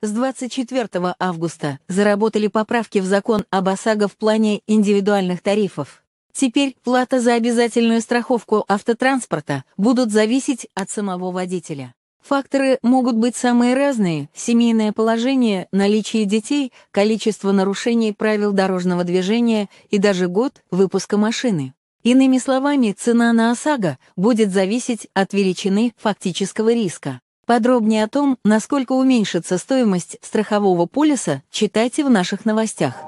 С 24 августа заработали поправки в закон об ОСАГО в плане индивидуальных тарифов. Теперь плата за обязательную страховку автотранспорта будут зависеть от самого водителя. Факторы могут быть самые разные – семейное положение, наличие детей, количество нарушений правил дорожного движения и даже год выпуска машины. Иными словами, цена на ОСАГО будет зависеть от величины фактического риска. Подробнее о том, насколько уменьшится стоимость страхового полиса, читайте в наших новостях.